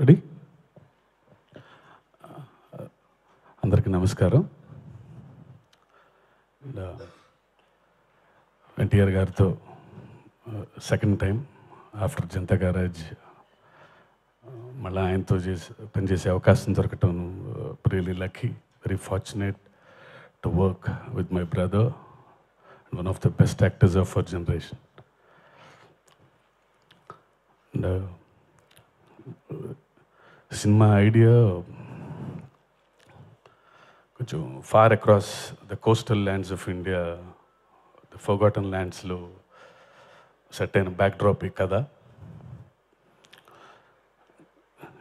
Ready అందరికీ నమస్కారం. ఎన్టీఆర్ గారితో second time after Janatha garage మళ్ళీ ఆయనతో చేసి పనిచేసే అవకాశం దొరకటం really lucky very fortunate to work with my brother one of the best actors of our generation and cinema idea కొంచెం far across the coastal lands of India the forgotten ల్యాండ్స్లో set అయిన backdrop ఈ కథ.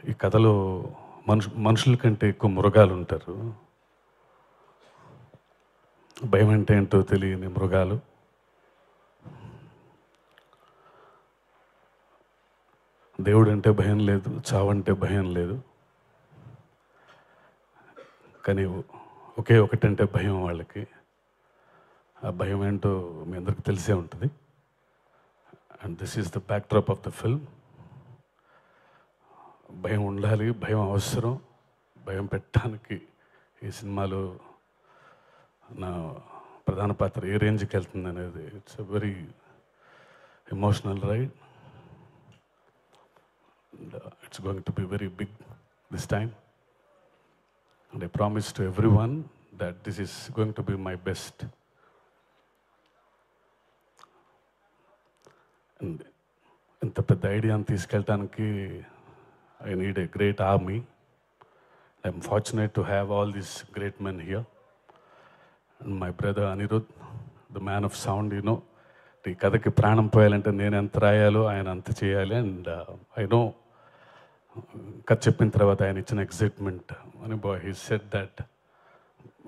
ఈ కథలో మనుషు మనుషుల కంటే ఎక్కువ మృగాలు ఉంటారు. భయం అంటే ఏంటో తెలియని మృగాలు. దేవుడు అంటే భయం లేదు చావంటే భయం లేదు. కానీ ఒకే ఒకటంటే భయం వాళ్ళకి. ఆ భయం ఏంటో మీ అందరికి తెలిసే ఉంటుంది. And this is the backdrop of the film భయం ఉండాలి భయం అవసరం. భయం పెట్టడానికి ఈ సినిమాలో నా ప్రధాన పాత్ర ఏ రేంజ్కి వెళ్తుంది అనేది it's a very emotional ride it's going to be very big this time. And I promise to everyone that this is going to be my best. And ఇంత పెద్ద ఐడియాని తీసుకెళ్ళటానికి I need a great army I'm fortunate to have all these great men here and my brother Anirudh the man of sound you know ఈ కథకి ప్రాణం పోయాలంటే నేను ఎంత రాయాలో ఆయన అంత చేయాలి అండ్ ఐ నో కథ చెప్పిన తర్వాత ఆయన ఇచ్చిన ఎక్సైట్మెంట్ అని బాయ్ హీ సెట్ దట్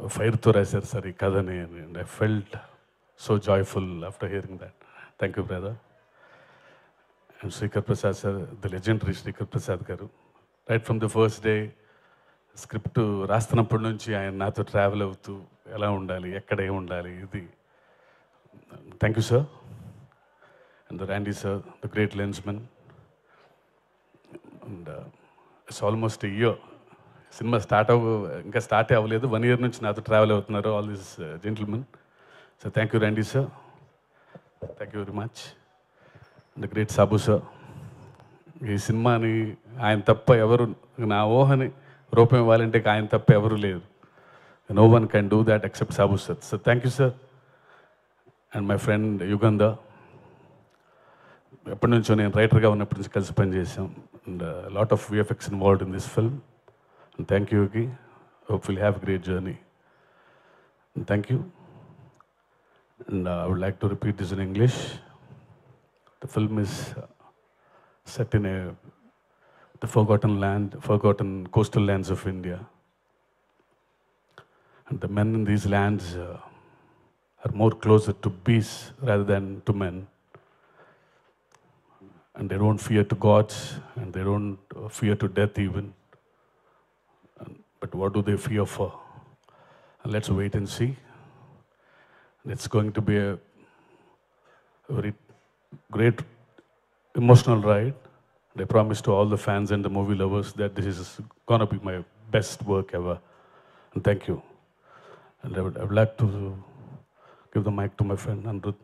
ఫైర్తో రాశారు సార్ ఈ కథని and I felt so joyful after hearing that thank you brother and Srikar Prasad sir the legendary Srikar Prasad garu right from the first day script రాస్తున్నప్పటి నుంచి ఆయన నాతో travel అవుతూ ఎలా ఉండాలి ఎక్కడ ఏమి ఉండాలి ఇది. Thank you sir and the Randy sir the great lensmen it's almost year cinema start అవ్వ ఇంకా స్టార్ట్ అవ్వలేదు. వన్ ఇయర్ నుంచి నాతో ట్రావెల్ అవుతున్నారు all this gentlemen so thank you Randy sir thank you very much and great Sabu sir ఈ సినిమాని ఆయన తప్ప ఎవరు నా ఊహని రూపం ఇవ్వాలంటే ఆయన తప్ప ఎవరు లేరు. No one can do that except Sabu sir so thank you sir and my friend Yugandhar ఎప్పటి నుంచో నేను రైటర్గా ఉన్నప్పటి నుంచి కలిసి పనిచేసాం and uh, a lot of VFX involved in this film. And thank you, Yogi. Hopefully, have a great journey. And thank you. And uh, I would like to repeat this in English. The film is uh, set in a, the forgotten land, forgotten coastal lands of India. And the men in these lands uh, are more closer to beasts rather than to men. And they don't fear to gods, and they don't uh, fear to death even. But what do they fear for? Let's wait and see. It's going to be a, very great emotional ride. I promise to all the fans and the movie lovers that this is going to be my best work ever. And thank you. And I would, I would like to give the mic to my friend Andrut.